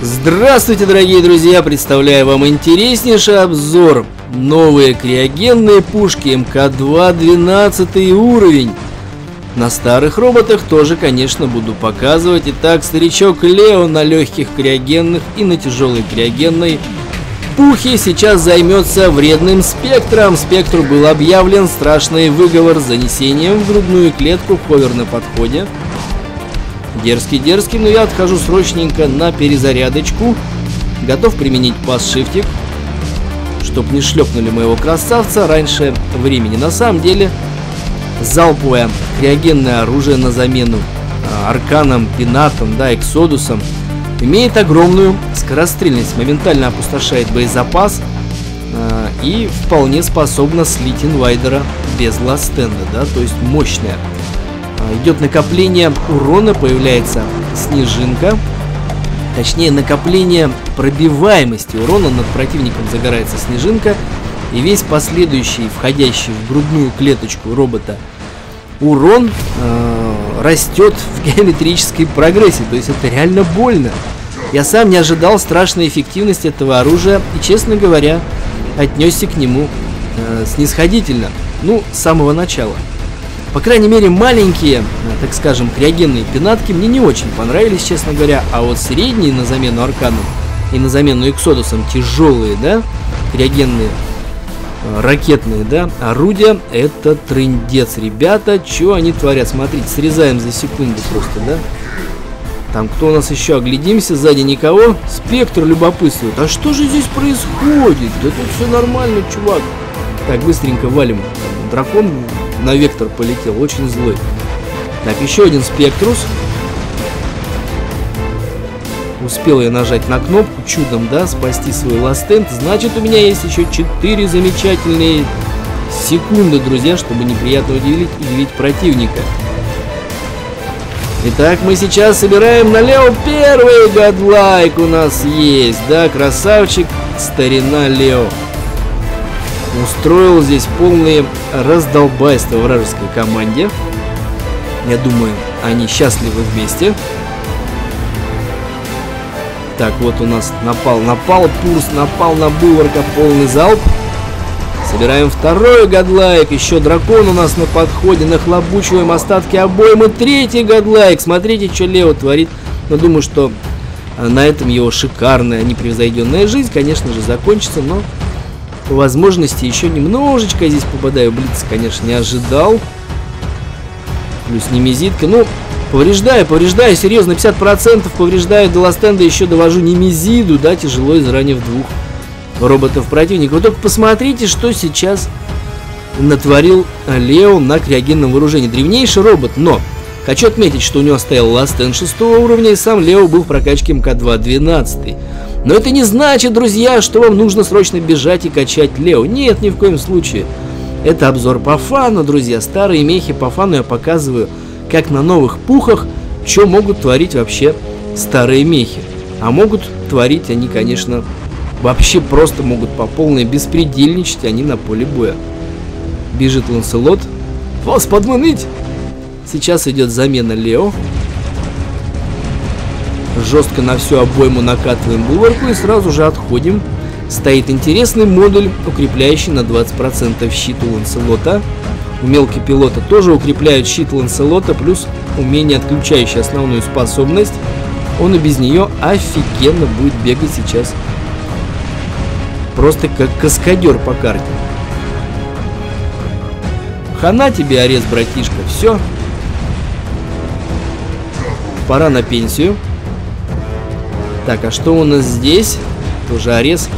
Здравствуйте, дорогие друзья! Представляю вам интереснейший обзор. Новые криогенные пушки МК-2 12 уровень. На старых роботах тоже, конечно, буду показывать. Итак, старичок Лео на легких криогенных и на тяжелой криогенной пухе сейчас займется вредным спектром. Спектру был объявлен страшный выговор с занесением в грудную клетку в ховер на подходе. Дерзкий-дерзкий, но я отхожу срочненько на перезарядочку. Готов применить пас-шифтик, чтоб не шлепнули моего красавца раньше времени. На самом деле, залповое криогенное оружие на замену а, арканом, пинатом, да, эксодусом имеет огромную скорострельность, моментально опустошает боезапас э, и вполне способна слить инвайдера без ластенда, да, то есть мощная. А, идет накопление урона, появляется снежинка. Точнее, накопление пробиваемости урона над противником загорается снежинка. И весь последующий, входящий в грудную клеточку робота урон э, растет в геометрической прогрессии. То есть это реально больно. Я сам не ожидал страшной эффективности этого оружия и, честно говоря, отнесся к нему э, снисходительно. Ну, с самого начала. По крайней мере, маленькие, э, так скажем, криогенные пинатки мне не очень понравились, честно говоря. А вот средние на замену аркану и на замену эксодусам тяжелые, да, криогенные, э, ракетные, да, орудия, это трындец, ребята. Что они творят? Смотрите, срезаем за секунду просто, да. Там кто у нас еще? Оглядимся, сзади никого. Спектр любопытствует. А что же здесь происходит? Да тут все нормально, чувак. Так, быстренько валим. Дракон на вектор полетел, очень злой. Так, еще один спектрус. Успел я нажать на кнопку чудом, да, спасти свой ластенд. Значит, у меня есть еще 4 замечательные секунды, друзья, чтобы неприятно удивить, удивить противника. Итак, мы сейчас собираем на Лео первый гадлайк у нас есть, да, красавчик, старина Лео устроил здесь полные раздолбайства вражеской команде. Я думаю, они счастливы вместе. Так, вот у нас напал, напал Пурс, напал на Булварка, полный залп. Собираем второй гадлайк, еще дракон у нас на подходе, нахлобучиваем остатки обоймы. Третий гадлайк, смотрите, что Лео творит. Но думаю, что на этом его шикарная, непревзойденная жизнь, конечно же, закончится, но по возможности еще немножечко здесь попадаю. Блиц, конечно, не ожидал. Плюс немезитка. Ну, повреждаю, повреждаю. Серьезно, 50% повреждаю до ластенда. Еще довожу немезиду, да, тяжело изранив двух роботов противника. Вы только посмотрите, что сейчас натворил Лео на криогенном вооружении. Древнейший робот, но хочу отметить, что у него стоял ластен 6 уровня, и сам Лео был в прокачке МК-2 12. Но это не значит, друзья, что вам нужно срочно бежать и качать Лео. Нет, ни в коем случае. Это обзор по фану, друзья. Старые мехи по фану я показываю, как на новых пухах, что могут творить вообще старые мехи. А могут творить они, конечно, вообще просто могут по полной беспредельничать они на поле боя. Бежит Ланселот. Вас подманить! Сейчас идет замена Лео жестко на всю обойму накатываем булварку и сразу же отходим. Стоит интересный модуль, укрепляющий на 20% щит у Ланселота. У мелкого пилота тоже укрепляют щит Ланселота, плюс умение, отключающее основную способность. Он и без нее офигенно будет бегать сейчас. Просто как каскадер по карте. Хана тебе арест, братишка, все. Пора на пенсию. Так, а что у нас здесь? Тоже Арес.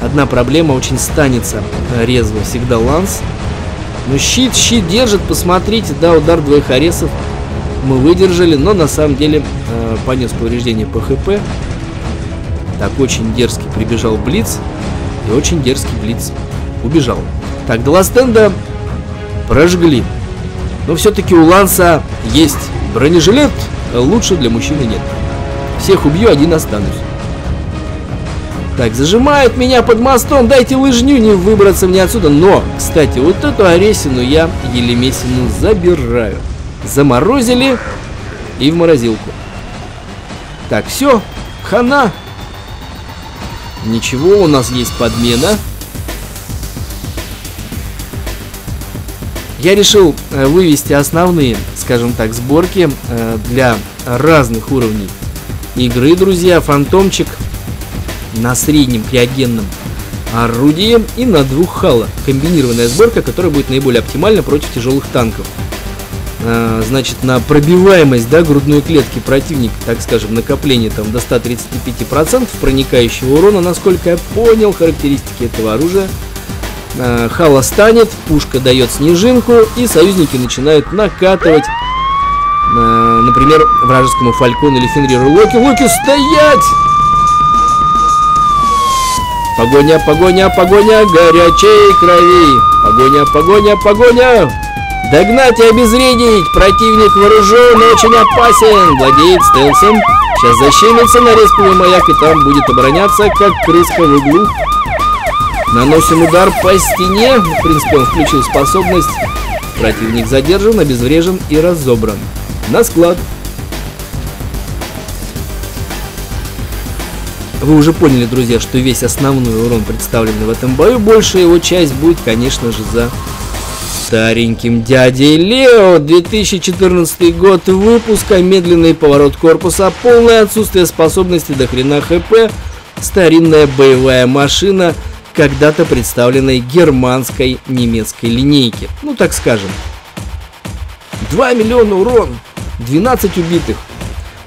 Одна проблема, очень станется резво всегда Ланс. Ну, щит, щит держит, посмотрите, да, удар двоих Аресов мы выдержали, но на самом деле э, понес повреждение по ХП. Так, очень дерзкий прибежал Блиц, и очень дерзкий Блиц убежал. Так, до Ластенда прожгли. Но все-таки у Ланса есть бронежилет, лучше для мужчины нет. Всех убью, один останусь. Так, зажимают меня под мостом, дайте лыжню, не выбраться мне отсюда. Но, кстати, вот эту Аресину я Елемесину забираю. Заморозили и в морозилку. Так, все, хана, Ничего, у нас есть подмена. Я решил э, вывести основные, скажем так, сборки э, для разных уровней игры, друзья. Фантомчик на среднем криогенном орудии и на двух хала. Комбинированная сборка, которая будет наиболее оптимальна против тяжелых танков. Э, значит, на пробиваемость да, грудной клетки противника, так скажем, накопление там до 135% проникающего урона, насколько я понял характеристики этого оружия – э, Хала станет, пушка дает снежинку, и союзники начинают накатывать, э, например, вражескому Фалькону или Фенриру. Локи, Локи, стоять! Погоня, погоня, погоня, горячей крови! Погоня, погоня, погоня! Догнать и обезвредить! Противник вооружен, очень опасен! Владеет стелсом. Сейчас защемится на респовый маяк и там будет обороняться, как крыска в углу. Наносим удар по стене. В принципе, он включил способность. Противник задержан, обезврежен и разобран. На склад. Вы уже поняли, друзья, что весь основной урон, представленный в этом бою, большая его часть будет, конечно же, за стареньким дядей Лео. 2014 год выпуска, медленный поворот корпуса, полное отсутствие способности до хрена хп, старинная боевая машина – когда-то представленной германской немецкой линейки. Ну, так скажем. 2 миллиона урон, 12 убитых.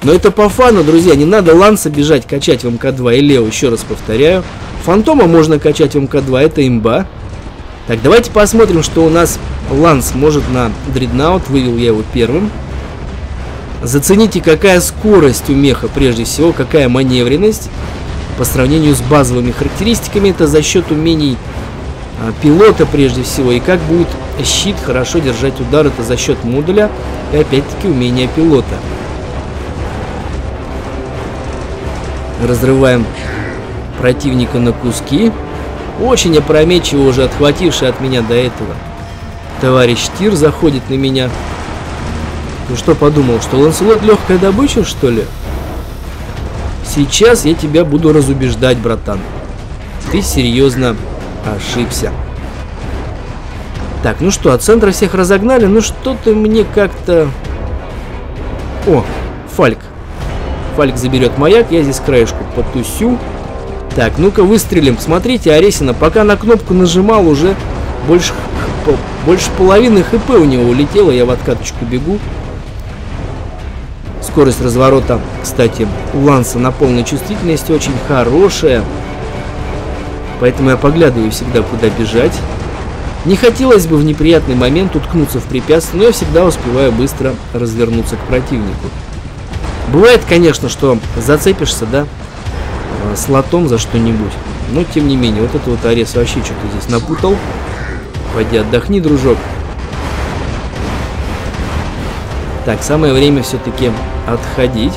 Но это по фану, друзья, не надо Ланса бежать качать в МК-2 и Лео, еще раз повторяю. Фантома можно качать в МК-2, это имба. Так, давайте посмотрим, что у нас Ланс может на Дреднаут, вывел я его первым. Зацените, какая скорость у меха прежде всего, какая маневренность по сравнению с базовыми характеристиками. Это за счет умений пилота прежде всего. И как будет щит хорошо держать удар, это за счет модуля и опять-таки умения пилота. Разрываем противника на куски. Очень опрометчиво уже отхвативший от меня до этого товарищ Тир заходит на меня. Ну что подумал, что Ланселот легкая добыча, что ли? Сейчас я тебя буду разубеждать, братан. Ты серьезно ошибся. Так, ну что, от центра всех разогнали, ну что-то мне как-то... О, Фальк. Фальк заберет маяк, я здесь краешку потусю. Так, ну-ка выстрелим. Смотрите, Аресина, пока на кнопку нажимал, уже больше, больше половины хп у него улетело, я в откаточку бегу. Скорость разворота, кстати, у Ланса на полной чувствительности очень хорошая. Поэтому я поглядываю всегда, куда бежать. Не хотелось бы в неприятный момент уткнуться в препятствие, но я всегда успеваю быстро развернуться к противнику. Бывает, конечно, что зацепишься, да, э, с лотом за что-нибудь. Но, тем не менее, вот это вот Арес вообще что-то здесь напутал. Пойди отдохни, дружок. Так, самое время все-таки отходить.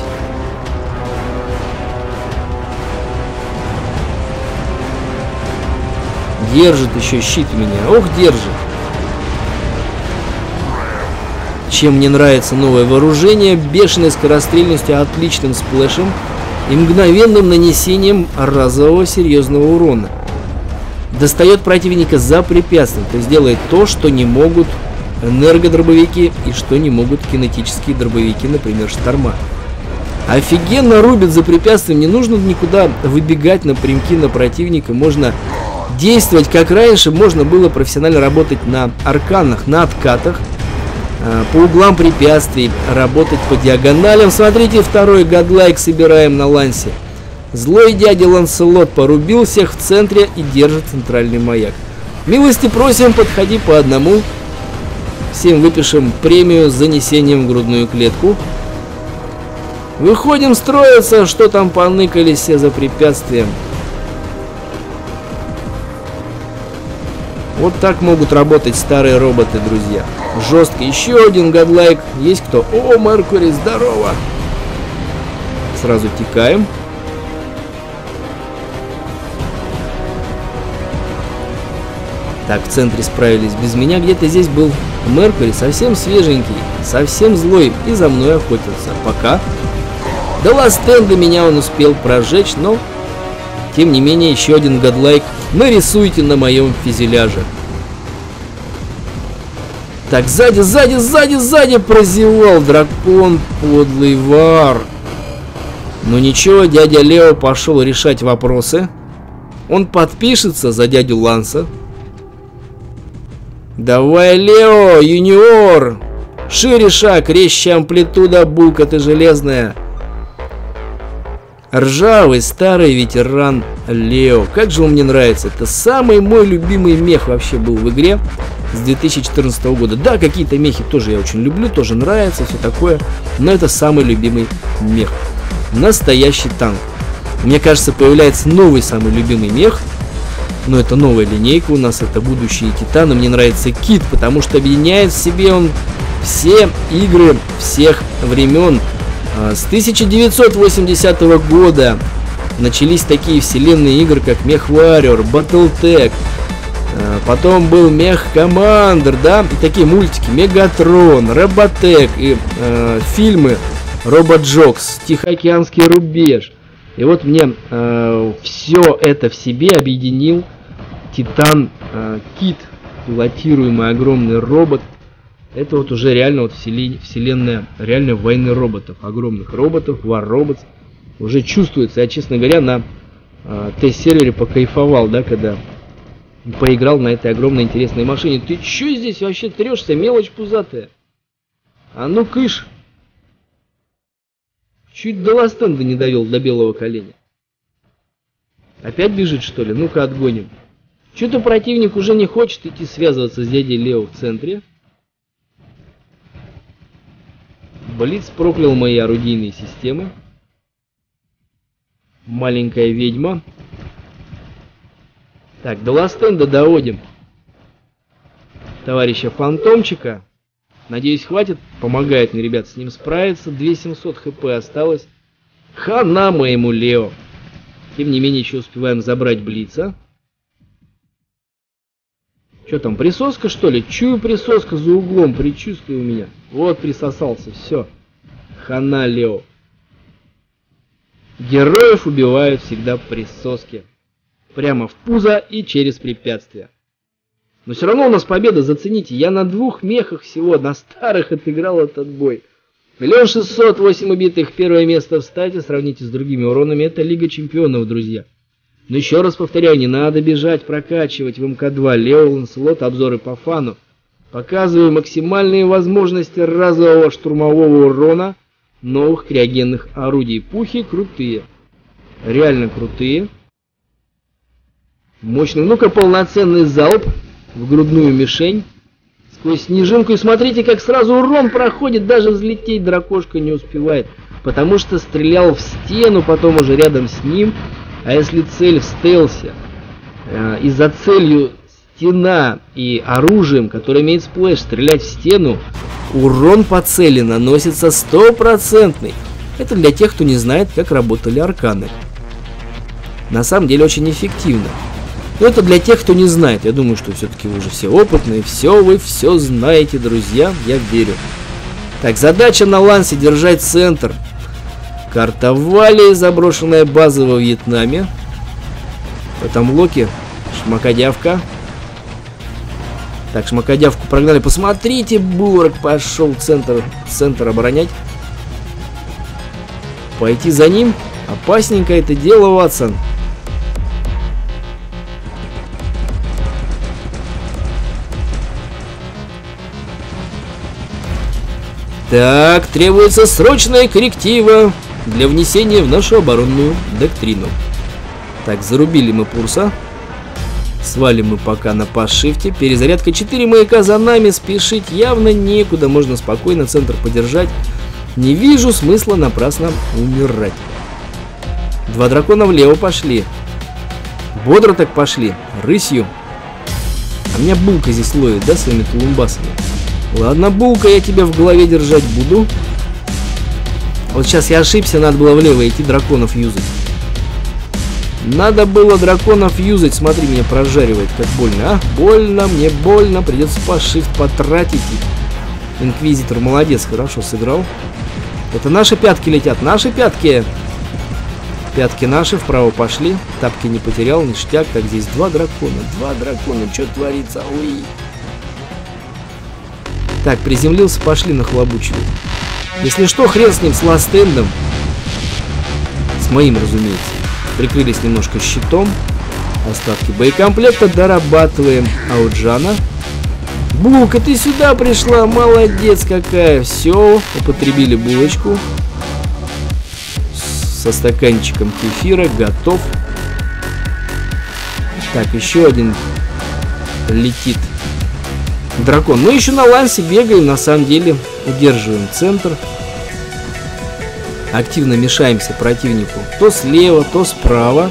Держит еще щит меня. Ох, держит. Чем мне нравится новое вооружение, бешеной скорострельностью, отличным сплэшем и мгновенным нанесением разового серьезного урона. Достает противника за препятствием, то есть делает то, что не могут энергодробовики и что не могут кинетические дробовики, например, шторма. Офигенно рубит за препятствием, не нужно никуда выбегать напрямки на противника, можно действовать как раньше, можно было профессионально работать на арканах, на откатах, э, по углам препятствий, работать по диагоналям. Смотрите, второй гадлайк собираем на лансе. Злой дядя Ланселот порубил всех в центре и держит центральный маяк. Милости просим, подходи по одному. Всем выпишем премию с занесением в грудную клетку. Выходим строиться, что там поныкались все за препятствием. Вот так могут работать старые роботы, друзья. Жестко. Еще один гадлайк. Есть кто? О, Меркурий, здорово! Сразу текаем. Так, в центре справились без меня. Где-то здесь был Меркурий, совсем свеженький, совсем злой и за мной охотился. Пока. До ластенда меня он успел прожечь, но Тем не менее, еще один гадлайк нарисуйте на моем фюзеляже. Так, сзади, сзади, сзади, сзади прозевал дракон, подлый вар. Но ничего, дядя Лео пошел решать вопросы. Он подпишется за дядю Ланса. Давай, Лео, юниор! Шире шаг, резче амплитуда, булка ты железная. Ржавый старый ветеран Лео. Как же он мне нравится. Это самый мой любимый мех вообще был в игре с 2014 года. Да, какие-то мехи тоже я очень люблю, тоже нравится, все такое. Но это самый любимый мех. Настоящий танк. Мне кажется, появляется новый самый любимый мех. Но это новая линейка у нас, это будущие титаны. Мне нравится Кит, потому что объединяет в себе он все игры всех времен. А, с 1980 года начались такие вселенные игры, как MechWarrior, Battletech, а, потом был Мех Командер, да, и такие мультики, Мегатрон, Роботек и э, фильмы Робот Джокс, Тихоокеанский рубеж. И вот мне э, все это в себе объединил Титан э, Кит, пилотируемый огромный робот. Это вот уже реально вот вселенная реально войны роботов, огромных роботов, War Robots. Уже чувствуется, я, честно говоря, на э, тест-сервере покайфовал, да, когда поиграл на этой огромной интересной машине. Ты чё здесь вообще трешься, мелочь пузатая? А ну кыш! Чуть до ластенда не довел до белого коленя. Опять бежит, что ли? Ну-ка, отгоним. Что-то противник уже не хочет идти связываться с дядей Лео в центре. Блиц проклял мои орудийные системы. Маленькая ведьма. Так, до ластенда доводим. Товарища Фантомчика. Надеюсь, хватит. Помогает мне, ребят, с ним справиться. 2700 хп осталось. Хана моему Лео. Тем не менее, еще успеваем забрать Блица. Что там, присоска, что ли? Чую присоска за углом, предчувствие у меня. Вот, присосался, все. Хана Лео. Героев убивают всегда присоски. Прямо в пузо и через препятствия. Но все равно у нас победа, зацените. Я на двух мехах всего, на старых отыграл этот бой. Миллион шестьсот, восемь убитых, первое место в стате, сравните с другими уронами. Это Лига Чемпионов, друзья. Но еще раз повторяю, не надо бежать, прокачивать в МК-2. Лео Ланселот, обзоры по фану. Показываю максимальные возможности разового штурмового урона новых криогенных орудий. Пухи крутые. Реально крутые. Мощный. Ну-ка, полноценный залп в грудную мишень сквозь снежинку. И смотрите, как сразу урон проходит, даже взлететь дракошка не успевает. Потому что стрелял в стену, потом уже рядом с ним. А если цель в стелсе, э, и за целью стена и оружием, которое имеет splash, стрелять в стену, урон по цели наносится стопроцентный. Это для тех, кто не знает, как работали арканы. На самом деле очень эффективно. Но это для тех, кто не знает. Я думаю, что все-таки вы уже все опытные. Все, вы все знаете, друзья. Я верю. Так, задача на лансе держать центр. Карта Вали, заброшенная база во Вьетнаме. В этом локе шмакодявка. Так, шмакодявку прогнали. Посмотрите, Булрак пошел центр, центр оборонять. Пойти за ним? Опасненько это дело, Ватсон. Так, требуется срочная корректива для внесения в нашу оборонную доктрину. Так, зарубили мы Пурса. Свалим мы пока на пас-шифте. Перезарядка 4 маяка за нами. Спешить явно некуда. Можно спокойно центр подержать. Не вижу смысла напрасно умирать. Два дракона влево пошли. Бодро так пошли. Рысью. А меня булка здесь ловит, да, своими тулумбасами? Ладно, булка, я тебя в голове держать буду. Вот сейчас я ошибся, надо было влево идти драконов юзать. Надо было драконов юзать, смотри, меня прожаривает, как больно, а? Больно, мне больно, придется по shift потратить. Инквизитор молодец, хорошо сыграл. Это наши пятки летят, наши пятки. Пятки наши, вправо пошли. Тапки не потерял, ништяк. Так, здесь два дракона. Два дракона. Что творится? Ой. Так, приземлился, пошли на хлобучивый. Если что, хрен с ним, с ластендом. С моим, разумеется. Прикрылись немножко щитом. Остатки боекомплекта дорабатываем. А. Булка, ты сюда пришла, молодец какая. Все, употребили булочку. Со стаканчиком кефира, готов. Так, еще один летит дракон. Ну, еще на лансе бегаем, на самом деле. Удерживаем центр. Активно мешаемся противнику. То слева, то справа.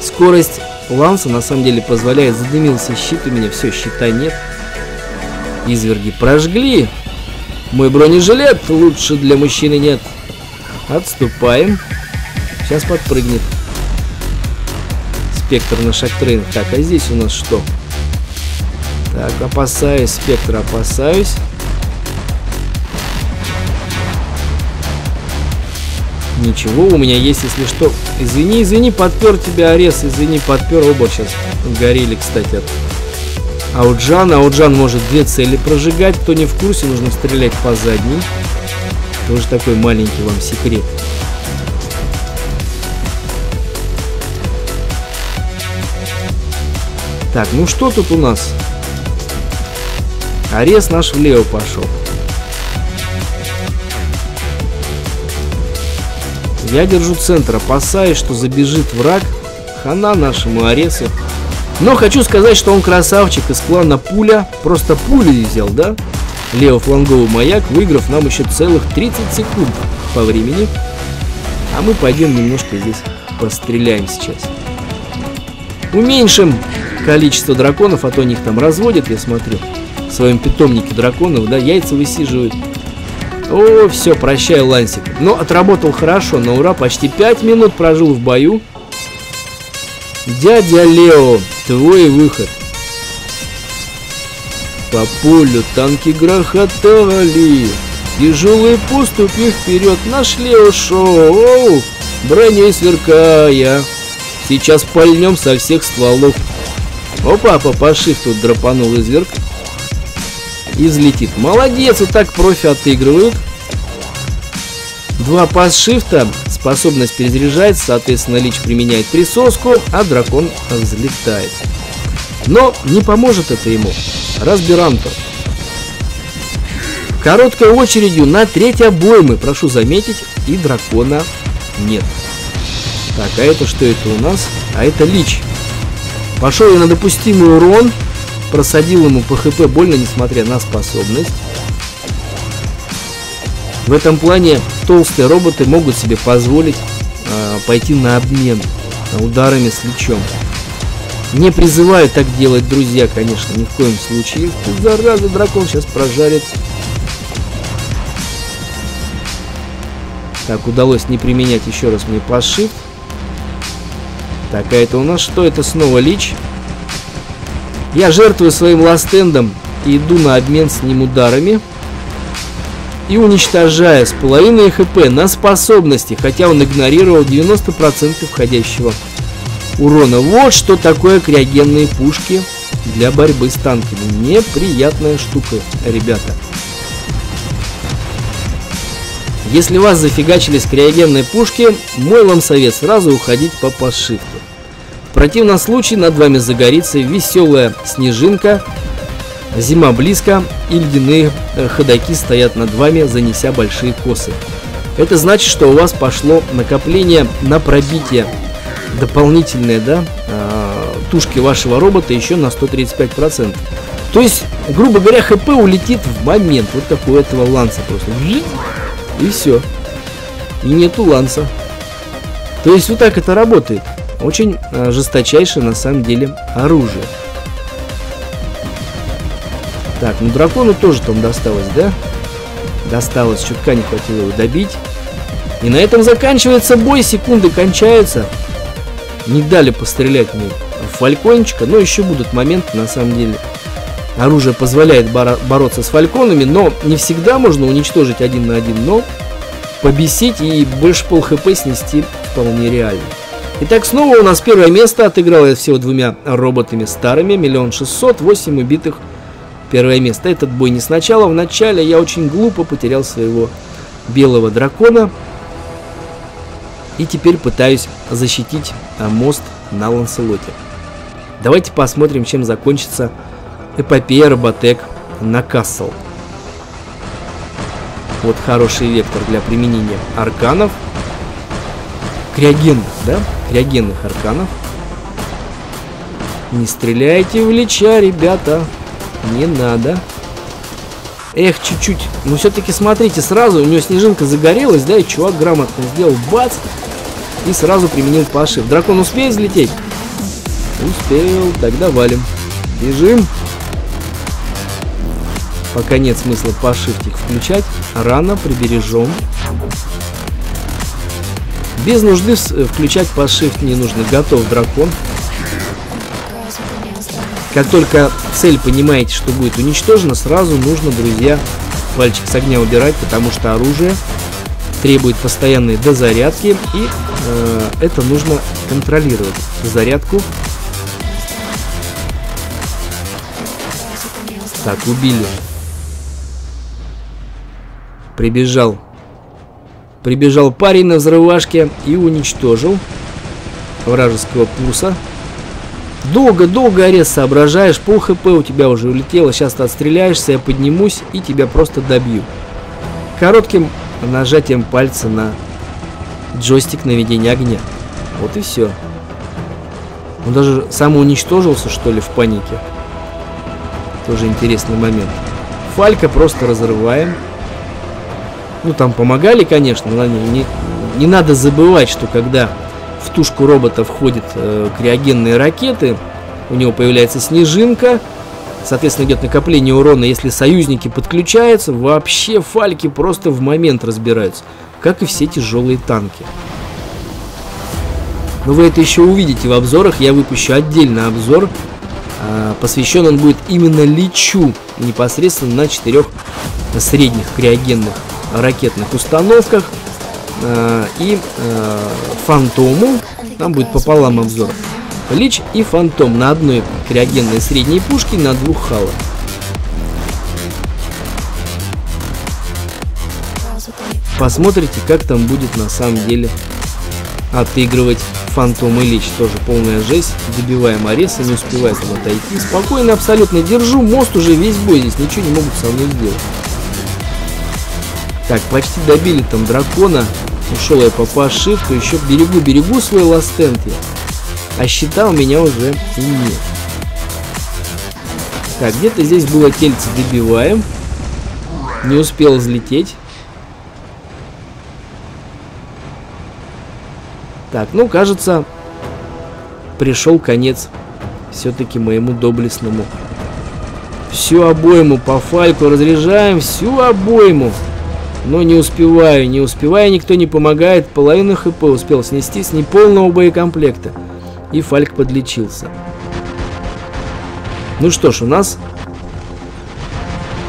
Скорость ланса на самом деле позволяет. Задымился щит у меня. Все, щита нет. Изверги прожгли. Мой бронежилет лучше для мужчины нет. Отступаем. Сейчас подпрыгнет. Спектр на шагтрейн. Так, а здесь у нас что? Так, опасаюсь, спектр опасаюсь. Ничего, у меня есть, если что. Извини, извини, подпер тебя Арес, извини, подпер. Оба сейчас горели, кстати, от Ауджана. Ауджан может две цели прожигать. Кто не в курсе, нужно стрелять по задней. Тоже такой маленький вам секрет. Так, ну что тут у нас? Арес наш влево пошел. Я держу центр, опасаясь, что забежит враг. Хана нашему Аресу. Но хочу сказать, что он красавчик из клана Пуля. Просто пулю взял, да? Левофланговый маяк, выиграв нам еще целых 30 секунд по времени. А мы пойдем немножко здесь постреляем сейчас. Уменьшим количество драконов, а то них там разводят, я смотрю в своем питомнике драконов, да, яйца высиживают. О, все, прощай, Лансик. Но отработал хорошо, на ура, почти 5 минут прожил в бою. Дядя Лео, твой выход. По полю танки грохотали. Тяжелые поступи вперед наш Лео шел, броней сверкая. Сейчас пальнем со всех стволов. Опа, по шифту драпанул изверг и взлетит. Молодец, и так профи отыгрывают. Два пас-шифта, способность перезаряжать, соответственно, Лич применяет присоску, а дракон взлетает. Но не поможет это ему. Разбиранто. Короткой очередью на треть обоймы, прошу заметить, и дракона нет. Так, а это что это у нас? А это Лич. Пошел я на допустимый урон просадил ему по хп больно, несмотря на способность. В этом плане толстые роботы могут себе позволить э, пойти на обмен ударами с лечом. Не призываю так делать, друзья, конечно, ни в коем случае. Тут зараза, дракон сейчас прожарит. Так, удалось не применять еще раз мне пошив. Так, а это у нас что? Это снова лич. Я жертвую своим ластендом и иду на обмен с ним ударами. И уничтожая с половиной хп на способности, хотя он игнорировал 90% входящего урона. Вот что такое криогенные пушки для борьбы с танками. Неприятная штука, ребята. Если вас зафигачили с криогенной пушки, мой вам совет сразу уходить по пошивке. В противном случае над вами загорится веселая снежинка, зима близко и ледяные э, ходаки стоят над вами, занеся большие косы. Это значит, что у вас пошло накопление на пробитие дополнительное, да, э, тушки вашего робота еще на 135%. То есть, грубо говоря, ХП улетит в момент вот такого этого ланса просто. И все. И нету ланса. То есть вот так это работает. Очень э, жесточайшее на самом деле оружие. Так, ну дракону тоже там досталось, да? Досталось, чутка не хватило его добить. И на этом заканчивается бой, секунды кончаются. Не дали пострелять мне фалькончика, но еще будут моменты, на самом деле. Оружие позволяет боро бороться с фальконами, но не всегда можно уничтожить один на один, но побесить и больше пол хп снести вполне реально. Итак, снова у нас первое место. Отыграл я всего двумя роботами старыми. Миллион шестьсот, восемь убитых. Первое место. Этот бой не сначала. В начале я очень глупо потерял своего белого дракона. И теперь пытаюсь защитить а, мост на Ланселоте. Давайте посмотрим, чем закончится эпопея Роботек на Кассел. Вот хороший вектор для применения арканов криогенных, да? Криогенных арканов. Не стреляйте в лича, ребята. Не надо. Эх, чуть-чуть. Ну, все-таки смотрите, сразу у него снежинка загорелась, да, и чувак грамотно сделал бац. И сразу применил пашив. Дракон успеет взлететь? Успел. Тогда валим. Бежим. Пока нет смысла пашифтик включать. Рано прибережем. Без нужды э, включать пошифт не нужно. Готов дракон. Как только цель понимаете, что будет уничтожена, сразу нужно, друзья, пальчик с огня убирать, потому что оружие требует постоянной дозарядки, и э, это нужно контролировать. Зарядку. Так, убили. Прибежал Прибежал парень на взрывашке и уничтожил вражеского пуса. Долго-долго арест соображаешь, пол хп у тебя уже улетело, сейчас ты отстреляешься, я поднимусь и тебя просто добью. Коротким нажатием пальца на джойстик наведения огня. Вот и все. Он даже самоуничтожился, что ли, в панике. Тоже интересный момент. Фалька просто разрываем. Ну, там помогали, конечно, но не, не, надо забывать, что когда в тушку робота входят э, криогенные ракеты, у него появляется снежинка, соответственно, идет накопление урона. Если союзники подключаются, вообще фальки просто в момент разбираются, как и все тяжелые танки. Но вы это еще увидите в обзорах, я выпущу отдельный обзор, э, посвящен он будет именно Личу, непосредственно на четырех средних криогенных ракетных установках э, и э, Фантому. Там будет пополам обзор. Лич и Фантом на одной криогенной средней пушке на двух халах. Посмотрите, как там будет на самом деле отыгрывать Фантом и Лич. Тоже полная жесть. Добиваем Ареса, не успевает он отойти. Спокойно абсолютно держу. Мост уже весь бой здесь. Ничего не могут со мной сделать. Так, почти добили там дракона. Ушел я по пашифту. Еще берегу-берегу свой ластент я. А щита у меня уже и нет. Так, где-то здесь было тельце добиваем. Не успел взлететь. Так, ну, кажется, пришел конец все-таки моему доблестному. Всю обойму по фальку разряжаем, всю обойму. Но не успеваю, не успеваю, никто не помогает. Половину хп успел снести с неполного боекомплекта. И Фальк подлечился. Ну что ж, у нас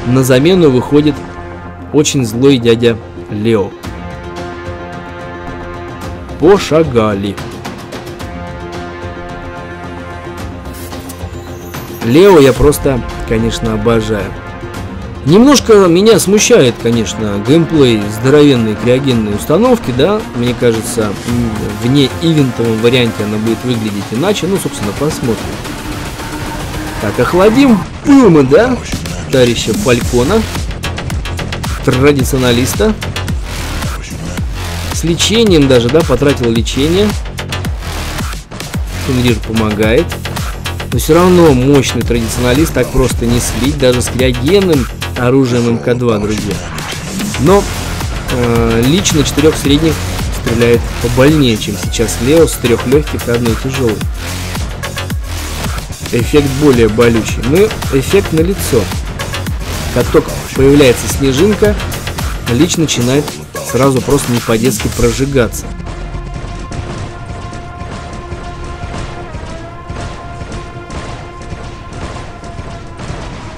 на замену выходит очень злой дядя Лео. Пошагали. Лео я просто, конечно, обожаю. Немножко меня смущает, конечно, геймплей здоровенной криогенной установки, да, мне кажется, в неивентовом варианте она будет выглядеть иначе, ну, собственно, посмотрим. Так, охладим пыл мы, да, товарища Фалькона, традиционалиста, с лечением даже, да, потратил лечение, Фенрир помогает, но все равно мощный традиционалист так просто не слить, даже с криогенным оружием МК-2, друзья. Но э, лично четырех средних стреляет побольнее, чем сейчас Лео, с трех легких и одной тяжелой. Эффект более болючий. Ну, эффект на лицо. Как только появляется снежинка, Лич начинает сразу просто не по-детски прожигаться.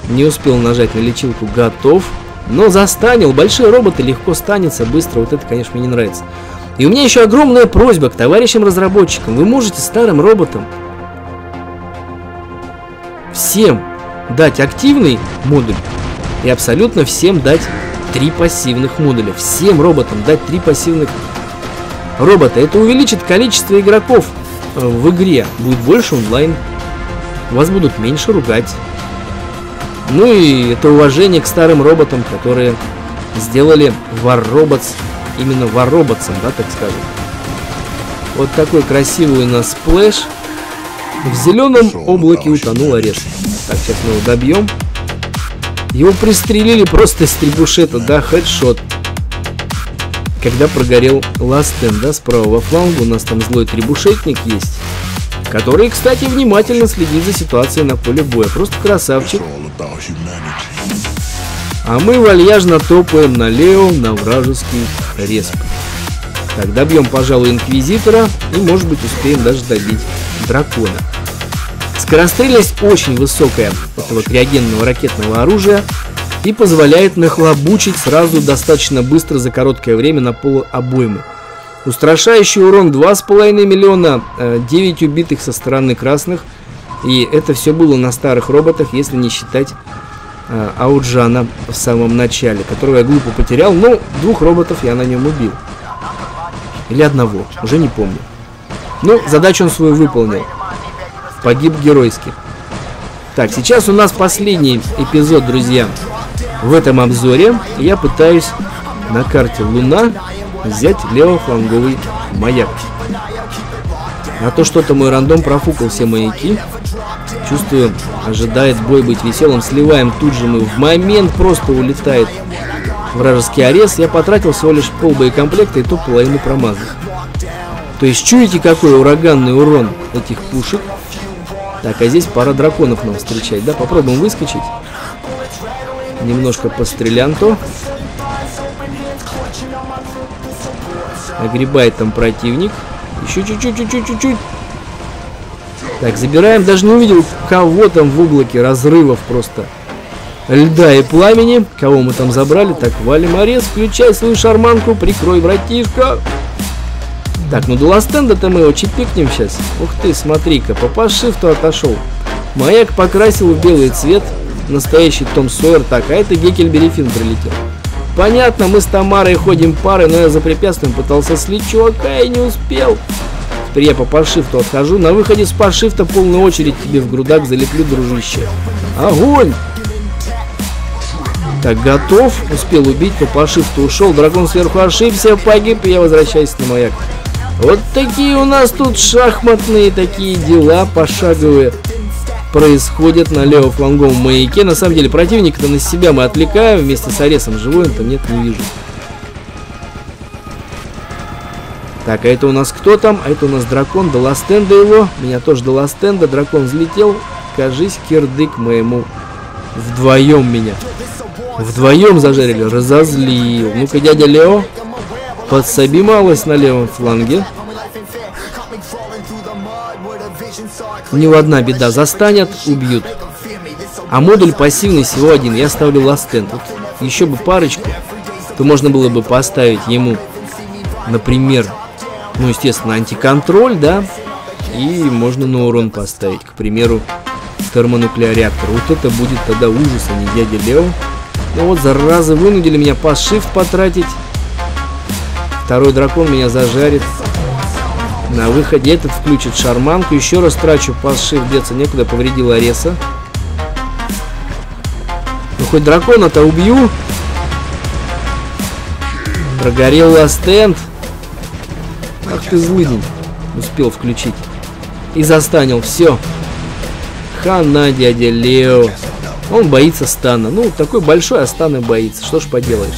Не успел нажать на лечилку «Готов». Но застанил, большие роботы легко станется быстро, вот это, конечно, мне не нравится. И у меня еще огромная просьба к товарищам разработчикам. Вы можете старым роботам всем дать активный модуль и абсолютно всем дать три пассивных модуля. Всем роботам дать три пассивных робота. Это увеличит количество игроков э, в игре. Будет больше онлайн. Вас будут меньше ругать. Ну и это уважение к старым роботам, которые сделали War Robots именно War Robots, да, так скажем. Вот такой красивый у нас splash. В зеленом облаке утонул Арес. Так, сейчас мы его добьем. Его пристрелили просто с требушета, да, headshot. Когда прогорел Last Stand, да, справа во флангу у нас там злой требушетник есть. Который, кстати, внимательно следит за ситуацией на поле боя. Просто красавчик. А мы вальяжно топаем налево на вражеский респ. Так, добьем, пожалуй, Инквизитора и, может быть, успеем даже добить Дракона. Скорострельность очень высокая этого криогенного ракетного оружия и позволяет нахлобучить сразу достаточно быстро за короткое время на полуобоймы. Устрашающий урон 2,5 миллиона, 9 э, убитых со стороны красных. И это все было на старых роботах, если не считать э, Ауджана в самом начале, которого я глупо потерял. Но двух роботов я на нем убил. Или одного, уже не помню. Ну, задачу он свою выполнил погиб геройски. Так, сейчас у нас последний эпизод, друзья, в этом обзоре. Я пытаюсь на карте Луна взять левофланговый маяк. А то что-то мой рандом профукал все маяки. Чувствую, ожидает бой быть веселым. Сливаем тут же мы. В момент просто улетает вражеский арес. Я потратил всего лишь пол боекомплекта и то половину промазал. То есть чуете, какой ураганный урон этих пушек? Так, а здесь пара драконов нам встречать, да? Попробуем выскочить. Немножко пострелянто. Огребает там противник. Еще чуть-чуть, чуть-чуть, чуть-чуть. Так, забираем. Даже не увидел, кого там в облаке разрывов просто. Льда и пламени. Кого мы там забрали? Так, валим арес. Включай свою шарманку. Прикрой, братишка. Так, ну до ластенда-то мы его чипикнем сейчас. Ух ты, смотри-ка, по пашифту отошел. Маяк покрасил в белый цвет. Настоящий Том Сойер. Так, а это Гекельбери Финн прилетел. Понятно, мы с Тамарой ходим пары, но я за препятствием пытался слить чувака и не успел. Теперь я по паршифту отхожу. На выходе с паршифта полная очередь тебе в грудак залеплю, дружище. Огонь! Так, готов. Успел убить, по паршифту ушел. Дракон сверху ошибся, погиб, и я возвращаюсь на маяк. Вот такие у нас тут шахматные такие дела пошаговые происходят на левофланговом маяке. На самом деле противника-то на себя мы отвлекаем вместе с Аресом. Живой он-то нет, не вижу. Так, а это у нас кто там? А это у нас дракон, до ластенда его. Меня тоже до ластенда. Дракон взлетел. Кажись, кирдык моему. Вдвоем меня. Вдвоем зажарили. Разозлил. Ну-ка, дядя Лео. Подсоби малость на левом фланге. У него одна беда. Застанет, убьют. А модуль пассивный всего один. Я ставлю ластен. Вот еще бы парочку, то можно было бы поставить ему, например, ну, естественно, антиконтроль, да, и можно на урон поставить, к примеру, термонуклеореактор. Вот это будет тогда ужас, а не дядя Лео. Ну вот, заразы, вынудили меня по shift потратить. Второй дракон меня зажарит. На выходе этот включит шарманку. Еще раз трачу пасшив, деться некуда, повредил Ареса. Ну хоть дракона-то убью. Прогорел ластенд. Ах ты злыдень. Успел включить. И застанил. Все. Хана, дядя Лео. Он боится стана. Ну, такой большой, а стана боится. Что ж поделаешь.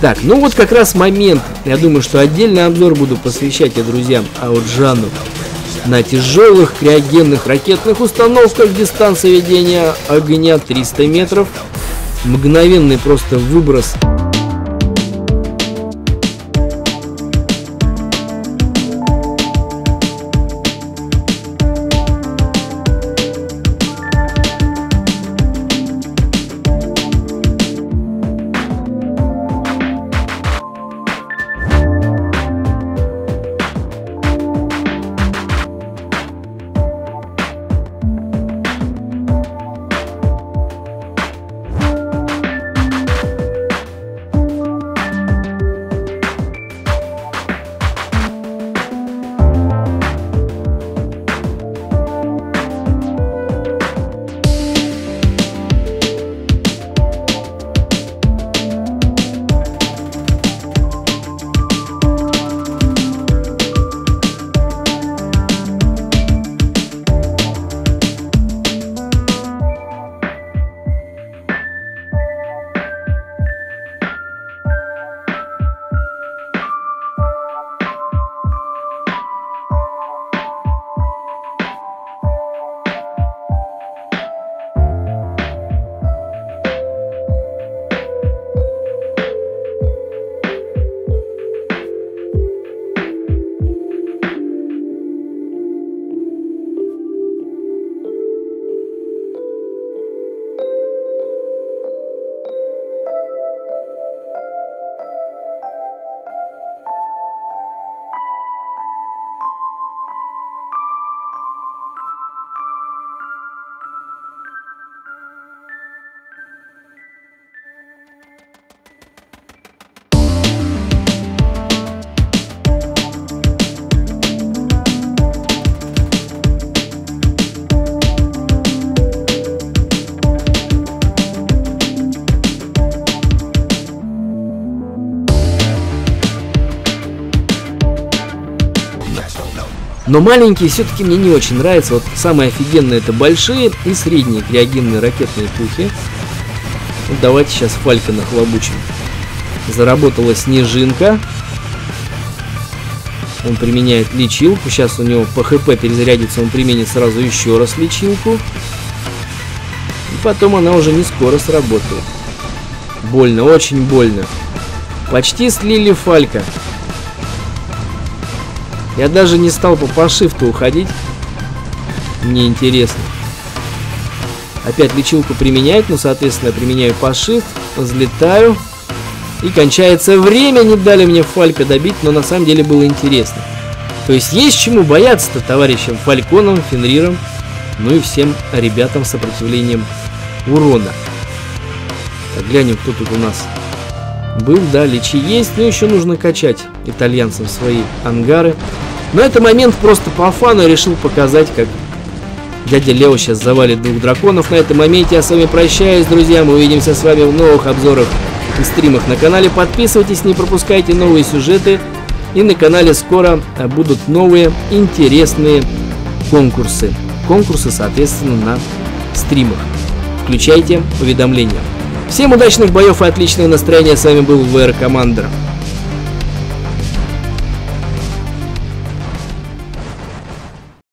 Так, ну вот как раз момент. Я думаю, что отдельный обзор буду посвящать я друзьям Ауджану на тяжелых криогенных ракетных установках дистанции ведения огня 300 метров. Мгновенный просто выброс Но маленькие все-таки мне не очень нравятся. Вот самые офигенные это большие и средние криогенные ракетные пухи. Вот давайте сейчас Фалька нахлобучим. Заработала снежинка. Он применяет лечилку. Сейчас у него по ХП перезарядится, он применит сразу еще раз лечилку. И потом она уже не скоро сработает. Больно, очень больно. Почти слили Фалька. Я даже не стал по пошифту уходить. Мне интересно. Опять лечилку применять, ну, соответственно, применяю пошифт, взлетаю. И кончается время, не дали мне Фалька добить, но на самом деле было интересно. То есть есть чему бояться-то товарищам Фальконом, Фенриром, ну и всем ребятам с сопротивлением урона. Так, глянем, кто тут у нас был, да, личи есть, но еще нужно качать итальянцам свои ангары. Но это момент просто по фану решил показать, как дядя Лео сейчас завалит двух драконов. На этом моменте я с вами прощаюсь, друзья. Мы увидимся с вами в новых обзорах и стримах на канале. Подписывайтесь, не пропускайте новые сюжеты. И на канале скоро будут новые интересные конкурсы. Конкурсы, соответственно, на стримах. Включайте уведомления. Всем удачных боев и отличного настроения. С вами был VR Commander.